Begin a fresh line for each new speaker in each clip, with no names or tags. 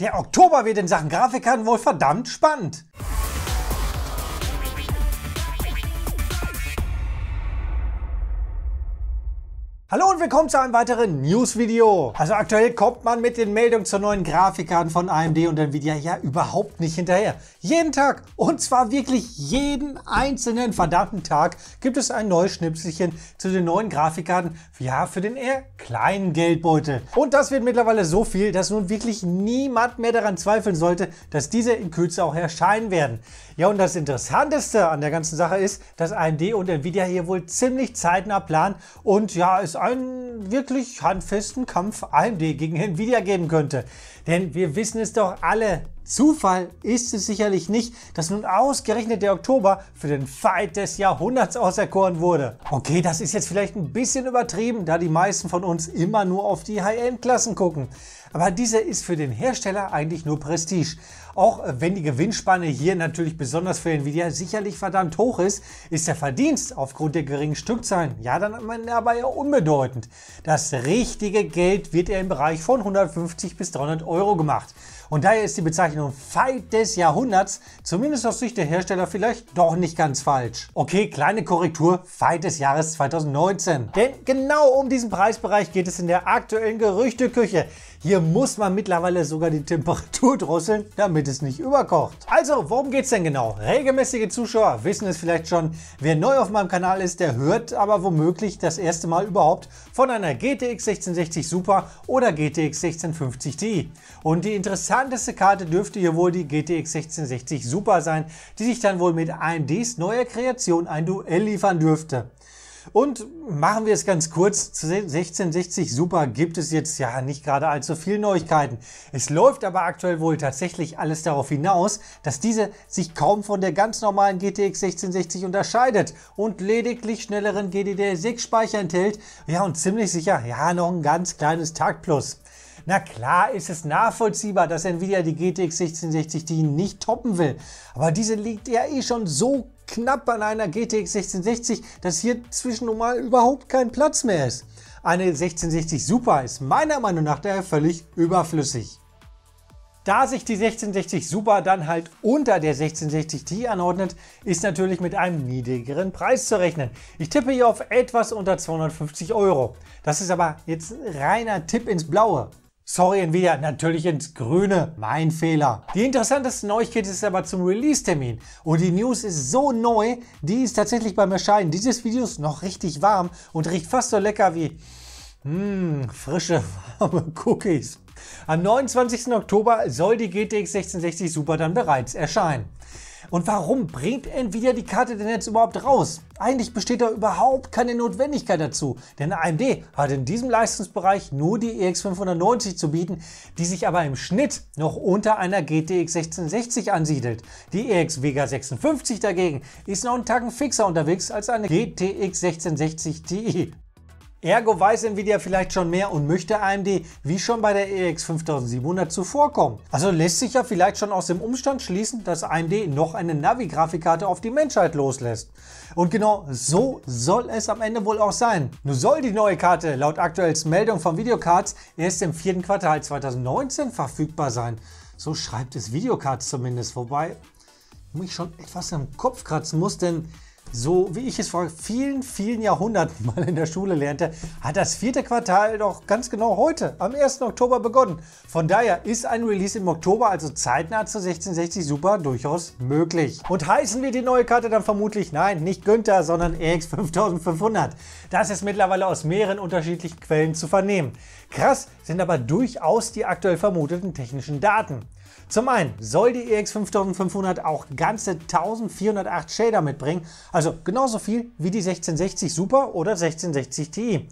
Der Oktober wird in Sachen Grafikkarten wohl verdammt spannend. Hallo und willkommen zu einem weiteren News-Video. Also aktuell kommt man mit den Meldungen zur neuen Grafikkarten von AMD und Nvidia ja überhaupt nicht hinterher. Jeden Tag und zwar wirklich jeden einzelnen verdammten Tag gibt es ein neues Schnipselchen zu den neuen Grafikkarten, ja für den eher kleinen Geldbeutel. Und das wird mittlerweile so viel, dass nun wirklich niemand mehr daran zweifeln sollte, dass diese in Kürze auch erscheinen werden. Ja und das Interessanteste an der ganzen Sache ist, dass AMD und Nvidia hier wohl ziemlich zeitnah planen und ja es einen wirklich handfesten Kampf AMD gegen Nvidia geben könnte. Denn wir wissen es doch alle, Zufall ist es sicherlich nicht, dass nun ausgerechnet der Oktober für den Fight des Jahrhunderts auserkoren wurde. Okay, das ist jetzt vielleicht ein bisschen übertrieben, da die meisten von uns immer nur auf die High-End-Klassen gucken. Aber diese ist für den Hersteller eigentlich nur Prestige. Auch wenn die Gewinnspanne hier natürlich besonders für Nvidia sicherlich verdammt hoch ist, ist der Verdienst aufgrund der geringen Stückzahlen ja dann aber eher unbedeutend. Das richtige Geld wird eher im Bereich von 150 bis 300 Euro gemacht. Und daher ist die Bezeichnung Fight des Jahrhunderts, zumindest aus Sicht der Hersteller, vielleicht doch nicht ganz falsch. Okay, kleine Korrektur, Fight des Jahres 2019. Denn genau um diesen Preisbereich geht es in der aktuellen Gerüchteküche. Hier muss man mittlerweile sogar die Temperatur drosseln, damit es nicht überkocht. Also, worum geht es denn genau? Regelmäßige Zuschauer wissen es vielleicht schon. Wer neu auf meinem Kanal ist, der hört aber womöglich das erste Mal überhaupt von einer GTX 1660 Super oder GTX 1650 Ti. Und die interessanteste Karte dürfte hier wohl die GTX 1660 Super sein, die sich dann wohl mit AMDs neuer Kreation ein Duell liefern dürfte. Und machen wir es ganz kurz. Zu 1660 Super gibt es jetzt ja nicht gerade allzu viele Neuigkeiten. Es läuft aber aktuell wohl tatsächlich alles darauf hinaus, dass diese sich kaum von der ganz normalen GTX 1660 unterscheidet und lediglich schnelleren GDDR6 Speicher enthält. Ja und ziemlich sicher, ja noch ein ganz kleines Takt Plus. Na klar ist es nachvollziehbar, dass Nvidia die GTX 1660 Ti nicht toppen will. Aber diese liegt ja eh schon so knapp an einer GTX 1660, dass hier zwischen normal überhaupt kein Platz mehr ist. Eine 1660 Super ist meiner Meinung nach daher völlig überflüssig. Da sich die 1660 Super dann halt unter der 1660 Ti anordnet, ist natürlich mit einem niedrigeren Preis zu rechnen. Ich tippe hier auf etwas unter 250 Euro. Das ist aber jetzt ein reiner Tipp ins Blaue. Sorry Nvidia, natürlich ins Grüne. Mein Fehler. Die interessanteste Neuigkeit ist aber zum Release-Termin. Und die News ist so neu, die ist tatsächlich beim Erscheinen dieses Videos noch richtig warm und riecht fast so lecker wie mh, hm, frische, warme Cookies. Am 29. Oktober soll die GTX 1660 Super dann bereits erscheinen. Und warum bringt Nvidia die Karte denn jetzt überhaupt raus? Eigentlich besteht da überhaupt keine Notwendigkeit dazu, denn AMD hat in diesem Leistungsbereich nur die EX 590 zu bieten, die sich aber im Schnitt noch unter einer GTX 1660 ansiedelt. Die EX Vega 56 dagegen ist noch einen Tacken fixer unterwegs als eine GTX 1660 Ti. Ergo weiß Nvidia vielleicht schon mehr und möchte AMD wie schon bei der EX 5700 zuvorkommen. Also lässt sich ja vielleicht schon aus dem Umstand schließen, dass AMD noch eine Navi-Grafikkarte auf die Menschheit loslässt. Und genau so soll es am Ende wohl auch sein. Nur soll die neue Karte laut aktuellsten Meldung von Videocards erst im vierten Quartal 2019 verfügbar sein. So schreibt es Videocards zumindest, wobei ich mich schon etwas am Kopf kratzen muss, denn so wie ich es vor vielen, vielen Jahrhunderten mal in der Schule lernte, hat das vierte Quartal doch ganz genau heute, am 1. Oktober begonnen. Von daher ist ein Release im Oktober, also zeitnah zur 1660 Super, durchaus möglich. Und heißen wir die neue Karte dann vermutlich, nein, nicht Günther, sondern RX 5500. Das ist mittlerweile aus mehreren unterschiedlichen Quellen zu vernehmen. Krass sind aber durchaus die aktuell vermuteten technischen Daten. Zum einen soll die EX 5500 auch ganze 1408 Shader mitbringen, also genauso viel wie die 1660 Super oder 1660 Ti.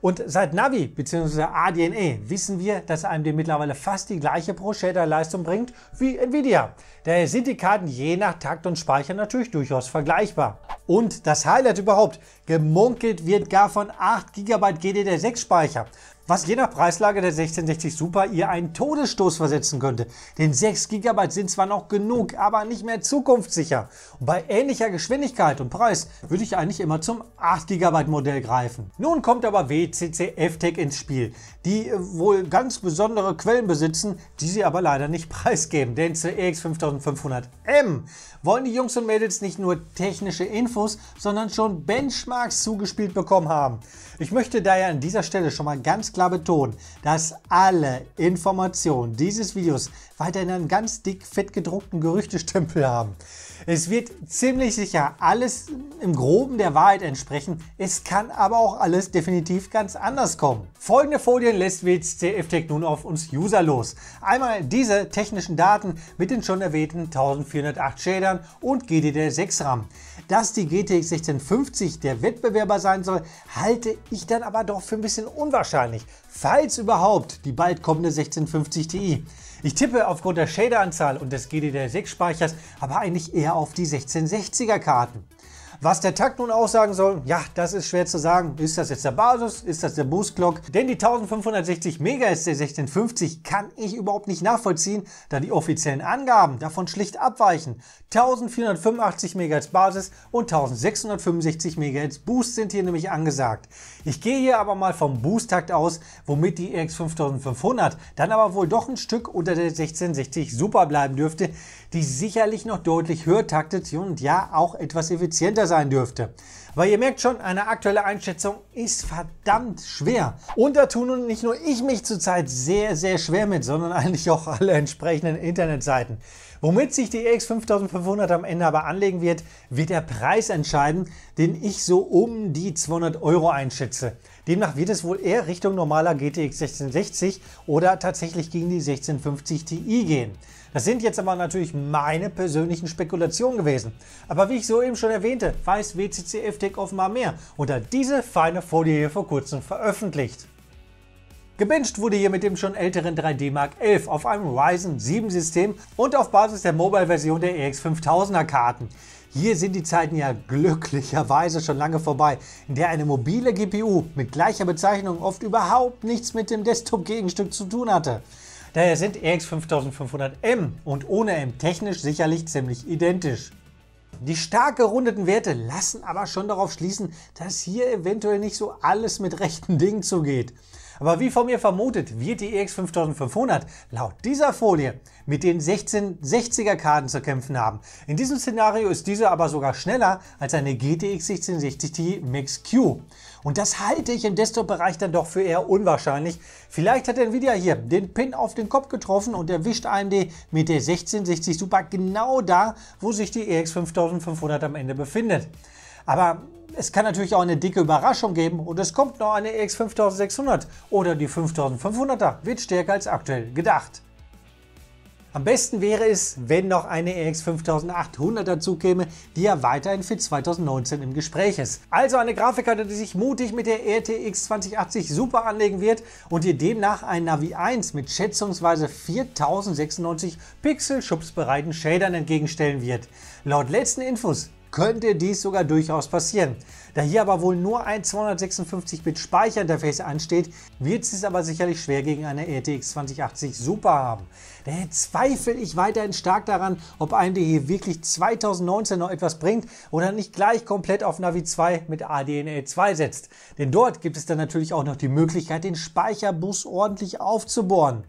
Und seit Navi bzw. ADNA wissen wir, dass AMD mittlerweile fast die gleiche Pro-Shader-Leistung bringt wie Nvidia. Daher sind die Karten je nach Takt und Speicher natürlich durchaus vergleichbar. Und das Highlight überhaupt, gemunkelt wird gar von 8 GB GDDR6 Speicher was je nach Preislage der 1660 Super ihr einen Todesstoß versetzen könnte. Denn 6 GB sind zwar noch genug, aber nicht mehr zukunftssicher. Und bei ähnlicher Geschwindigkeit und Preis würde ich eigentlich immer zum 8 GB Modell greifen. Nun kommt aber WCC FTech ins Spiel, die äh, wohl ganz besondere Quellen besitzen, die sie aber leider nicht preisgeben. Denn zur EX 5500M wollen die Jungs und Mädels nicht nur technische Infos, sondern schon Benchmarks zugespielt bekommen haben. Ich möchte daher an dieser Stelle schon mal ganz klar betonen, dass alle Informationen dieses Videos weiterhin einen ganz dick fett gedruckten Gerüchtestempel haben. Es wird ziemlich sicher alles im Groben der Wahrheit entsprechen. Es kann aber auch alles definitiv ganz anders kommen. Folgende Folien lässt WCF Tech nun auf uns User los. Einmal diese technischen Daten mit den schon erwähnten 1408 Shadern und GDDR6 RAM. Dass die GTX 1650 der Wettbewerber sein soll, halte ich dann aber doch für ein bisschen unwahrscheinlich. Falls überhaupt die bald kommende 1650 Ti. Ich tippe aufgrund der Shaderanzahl und des GDDR6-Speichers aber eigentlich eher auf die 1660er Karten. Was der Takt nun aussagen soll, ja, das ist schwer zu sagen. Ist das jetzt der Basis? Ist das der Boost Clock? Denn die 1560 MHz der 1650 kann ich überhaupt nicht nachvollziehen, da die offiziellen Angaben davon schlicht abweichen. 1485 MHz Basis und 1665 MHz Boost sind hier nämlich angesagt. Ich gehe hier aber mal vom Boost-Takt aus, womit die RX 5500 dann aber wohl doch ein Stück unter der 1660 Super bleiben dürfte, die sicherlich noch deutlich höher taktet und ja auch etwas effizienter sein dürfte. Weil ihr merkt schon, eine aktuelle Einschätzung ist verdammt schwer. Und da tun nun nicht nur ich mich zurzeit sehr, sehr schwer mit, sondern eigentlich auch alle entsprechenden Internetseiten. Womit sich die EX 5500 am Ende aber anlegen wird, wird der Preis entscheiden, den ich so um die 200 Euro einschätze. Demnach wird es wohl eher Richtung normaler GTX 1660 oder tatsächlich gegen die 1650 Ti gehen. Das sind jetzt aber natürlich meine persönlichen Spekulationen gewesen. Aber wie ich soeben schon erwähnte, weiß WCC FTech offenbar mehr und hat diese feine Folie hier vor kurzem veröffentlicht. Gebinged wurde hier mit dem schon älteren 3D Mark 11 auf einem Ryzen 7 System und auf Basis der Mobile-Version der EX 5000er Karten. Hier sind die Zeiten ja glücklicherweise schon lange vorbei, in der eine mobile GPU mit gleicher Bezeichnung oft überhaupt nichts mit dem Desktop-Gegenstück zu tun hatte. Daher sind RX 5500M und ohne M technisch sicherlich ziemlich identisch. Die stark gerundeten Werte lassen aber schon darauf schließen, dass hier eventuell nicht so alles mit rechten Dingen zugeht. Aber wie von mir vermutet, wird die EX 5500 laut dieser Folie mit den 1660er Karten zu kämpfen haben. In diesem Szenario ist diese aber sogar schneller als eine GTX 1660 Ti Max Q. Und das halte ich im Desktop-Bereich dann doch für eher unwahrscheinlich. Vielleicht hat Nvidia hier den Pin auf den Kopf getroffen und erwischt AMD mit der 1660 Super genau da, wo sich die EX 5500 am Ende befindet. Aber es kann natürlich auch eine dicke Überraschung geben und es kommt noch eine EX 5600 oder die 5500er wird stärker als aktuell gedacht. Am besten wäre es, wenn noch eine RX 5800 dazu käme, die ja weiterhin für 2019 im Gespräch ist. Also eine Grafikkarte, die sich mutig mit der RTX 2080 Super anlegen wird und ihr demnach ein Navi 1 mit schätzungsweise 4096 Pixel schubsbereiten Shadern entgegenstellen wird. Laut letzten Infos könnte dies sogar durchaus passieren. Da hier aber wohl nur ein 256-Bit Speicherinterface ansteht, wird es aber sicherlich schwer gegen eine RTX 2080 Super haben. Daher zweifle ich weiterhin stark daran, ob AMD hier wirklich 2019 noch etwas bringt oder nicht gleich komplett auf Navi 2 mit ADNA 2 setzt. Denn dort gibt es dann natürlich auch noch die Möglichkeit, den Speicherbus ordentlich aufzubohren.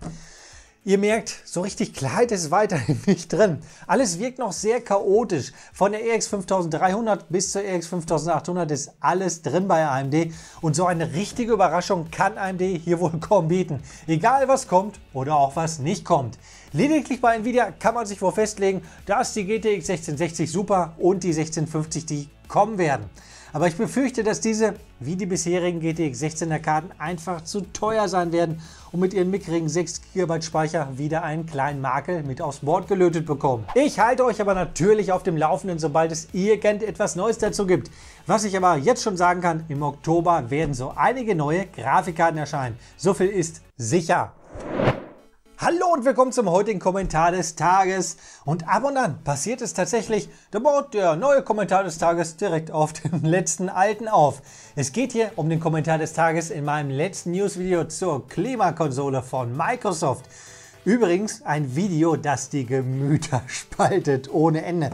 Ihr merkt, so richtig Klarheit ist weiterhin nicht drin. Alles wirkt noch sehr chaotisch. Von der RX 5300 bis zur RX 5800 ist alles drin bei AMD. Und so eine richtige Überraschung kann AMD hier wohl kaum bieten. Egal was kommt oder auch was nicht kommt. Lediglich bei Nvidia kann man sich wohl festlegen, dass die GTX 1660 Super und die 1650 Ti kommen werden. Aber ich befürchte, dass diese, wie die bisherigen GTX 16er Karten, einfach zu teuer sein werden und mit ihren mickrigen 6 GB Speicher wieder einen kleinen Makel mit aufs Board gelötet bekommen. Ich halte euch aber natürlich auf dem Laufenden, sobald es irgendetwas Neues dazu gibt. Was ich aber jetzt schon sagen kann, im Oktober werden so einige neue Grafikkarten erscheinen. So viel ist sicher. Hallo und willkommen zum heutigen Kommentar des Tages. Und ab und an passiert es tatsächlich, da baut der neue Kommentar des Tages direkt auf den letzten alten auf. Es geht hier um den Kommentar des Tages in meinem letzten News-Video zur Klimakonsole von Microsoft. Übrigens ein Video, das die Gemüter spaltet ohne Ende.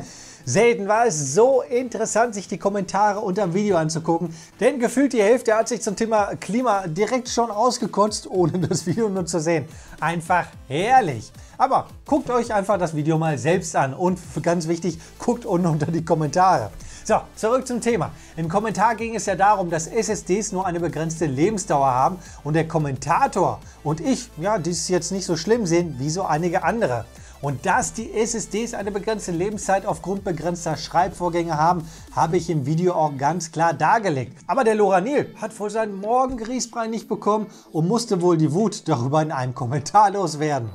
Selten war es so interessant, sich die Kommentare unter dem Video anzugucken, denn gefühlt die Hälfte hat sich zum Thema Klima direkt schon ausgekotzt, ohne das Video nur zu sehen. Einfach herrlich. Aber guckt euch einfach das Video mal selbst an und ganz wichtig, guckt unten unter die Kommentare. So, zurück zum Thema. Im Kommentar ging es ja darum, dass SSDs nur eine begrenzte Lebensdauer haben und der Kommentator und ich, ja, dies jetzt nicht so schlimm sehen wie so einige andere. Und dass die SSDs eine begrenzte Lebenszeit aufgrund begrenzter Schreibvorgänge haben, habe ich im Video auch ganz klar dargelegt. Aber der Loranil hat wohl seinen Morgengrießbrei nicht bekommen und musste wohl die Wut darüber in einem Kommentar loswerden.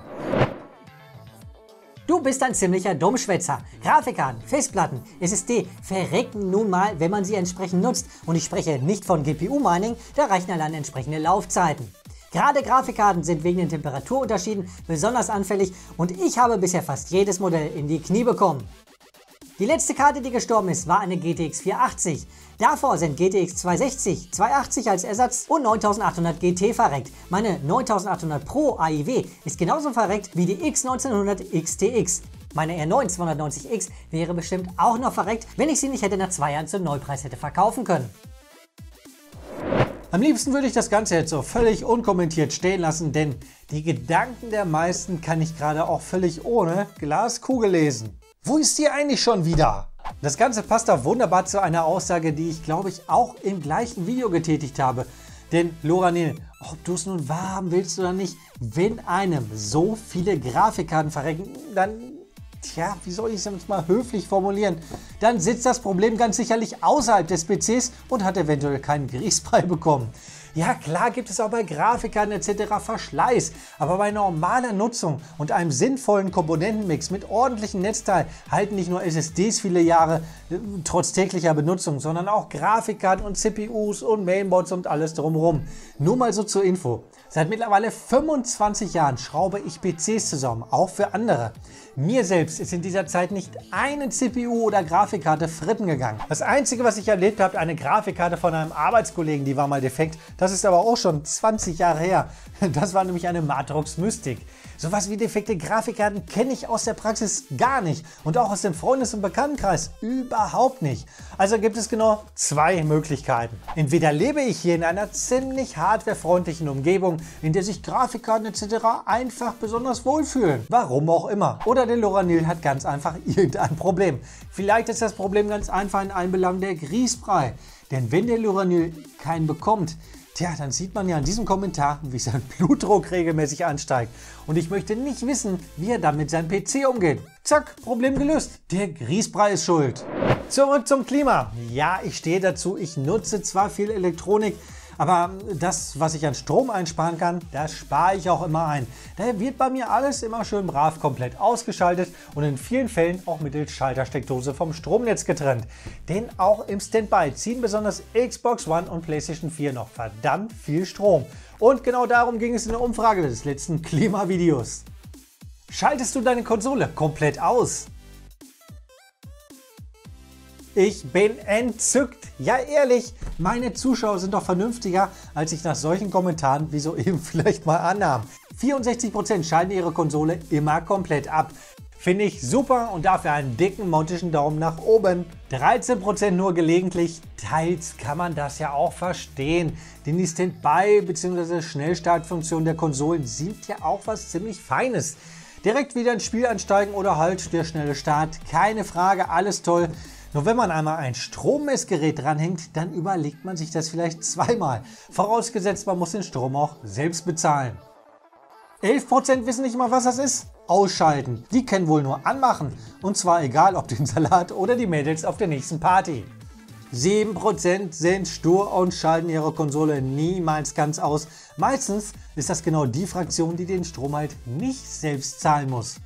Du bist ein ziemlicher Dummschwätzer. Grafikkarten, Festplatten, SSD verrecken nun mal, wenn man sie entsprechend nutzt. Und ich spreche nicht von GPU-Mining, da reichen allein entsprechende Laufzeiten. Gerade Grafikkarten sind wegen den Temperaturunterschieden besonders anfällig und ich habe bisher fast jedes Modell in die Knie bekommen. Die letzte Karte, die gestorben ist, war eine GTX 480. Davor sind GTX 260, 280 als Ersatz und 9800 GT verreckt. Meine 9800 Pro AIW ist genauso verreckt wie die X1900 XTX. Meine R9 290X wäre bestimmt auch noch verreckt, wenn ich sie nicht hätte nach zwei Jahren zum Neupreis hätte verkaufen können.
Am liebsten würde ich das Ganze jetzt so völlig unkommentiert stehen lassen, denn die Gedanken der meisten kann ich gerade auch völlig ohne Glaskugel lesen. Wo ist die eigentlich schon wieder? Das Ganze passt auch wunderbar zu einer Aussage, die ich glaube ich auch im gleichen Video getätigt habe. Denn Loranil, ob du es nun wahr willst oder nicht, wenn einem so viele Grafikkarten verrecken, dann tja, wie soll ich es jetzt mal höflich formulieren, dann sitzt das Problem ganz sicherlich außerhalb des PCs und hat eventuell keinen Grießbrei bekommen. Ja, klar gibt es auch bei Grafikern etc. Verschleiß, aber bei normaler Nutzung und einem sinnvollen Komponentenmix mit ordentlichen Netzteil halten nicht nur SSDs viele Jahre äh, trotz täglicher Benutzung, sondern auch Grafikkarten und CPUs und Mainboards und alles drumherum. Nur mal so zur Info. Seit mittlerweile 25 Jahren schraube ich PCs zusammen, auch für andere. Mir selbst ist in dieser Zeit nicht eine CPU oder Grafikkarte fritten gegangen. Das einzige, was ich erlebt habe, eine Grafikkarte von einem Arbeitskollegen, die war mal defekt. Das ist aber auch schon 20 Jahre her. Das war nämlich eine Matrox Mystic. Sowas wie defekte Grafikkarten kenne ich aus der Praxis gar nicht und auch aus dem Freundes- und Bekanntenkreis überhaupt nicht. Also gibt es genau zwei Möglichkeiten. Entweder lebe ich hier in einer ziemlich hardwarefreundlichen Umgebung, in der sich Grafikkarten etc. einfach besonders wohlfühlen. Warum auch immer. Oder der Loranil hat ganz einfach irgendein Problem. Vielleicht ist das Problem ganz einfach in allen Belangen der Grießbrei. Denn wenn der Loranil keinen bekommt, Tja, dann sieht man ja in diesem Kommentar, wie sein Blutdruck regelmäßig ansteigt. Und ich möchte nicht wissen, wie er dann mit seinem PC umgeht. Zack, Problem gelöst. Der Grießbrei ist schuld. Zurück zum Klima. Ja, ich stehe dazu. Ich nutze zwar viel Elektronik, aber das, was ich an Strom einsparen kann, das spare ich auch immer ein. Daher wird bei mir alles immer schön brav komplett ausgeschaltet und in vielen Fällen auch mittels Schaltersteckdose vom Stromnetz getrennt. Denn auch im Standby ziehen besonders Xbox One und PlayStation 4 noch verdammt viel Strom. Und genau darum ging es in der Umfrage des letzten Klimavideos. Schaltest du deine Konsole komplett aus? Ich bin entzückt. Ja, ehrlich, meine Zuschauer sind doch vernünftiger, als ich nach solchen Kommentaren wie soeben vielleicht mal annahm. 64% schalten ihre Konsole immer komplett ab. Finde ich super und dafür einen dicken montischen Daumen nach oben. 13% nur gelegentlich. Teils kann man das ja auch verstehen, denn die Standby- bzw. Schnellstartfunktion der Konsolen sind ja auch was ziemlich Feines. Direkt wieder ins Spiel einsteigen oder halt der schnelle Start, keine Frage, alles toll. Nur wenn man einmal ein Strommessgerät dranhängt, dann überlegt man sich das vielleicht zweimal. Vorausgesetzt, man muss den Strom auch selbst bezahlen. 11% wissen nicht mal, was das ist. Ausschalten. Die können wohl nur anmachen. Und zwar egal, ob den Salat oder die Mädels auf der nächsten Party. 7% sind stur und schalten ihre Konsole niemals ganz aus. Meistens ist das genau die Fraktion, die den Strom halt nicht selbst zahlen muss.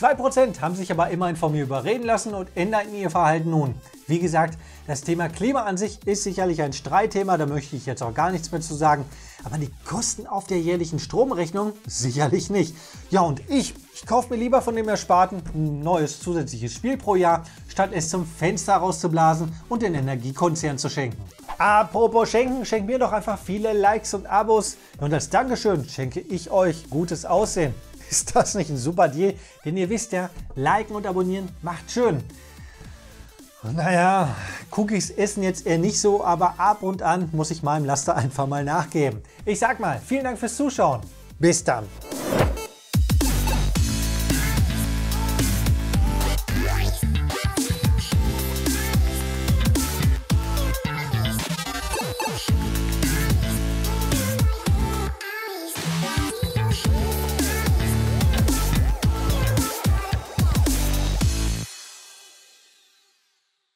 2% haben sich aber immerhin von mir überreden lassen und änderten ihr Verhalten nun. Wie gesagt, das Thema Klima an sich ist sicherlich ein Streitthema, da möchte ich jetzt auch gar nichts mehr zu sagen. Aber die Kosten auf der jährlichen Stromrechnung sicherlich nicht. Ja, und ich, ich kaufe mir lieber von dem Ersparten ein neues zusätzliches Spiel pro Jahr, statt es zum Fenster rauszublasen und den Energiekonzern zu schenken. Apropos schenken, schenkt mir doch einfach viele Likes und Abos. Und als Dankeschön schenke ich euch gutes Aussehen. Ist das nicht ein super Deal? Denn ihr wisst ja, liken und abonnieren macht schön. Naja, Cookies essen jetzt eher nicht so, aber ab und an muss ich meinem Laster einfach mal nachgeben. Ich sag mal, vielen Dank fürs Zuschauen. Bis dann.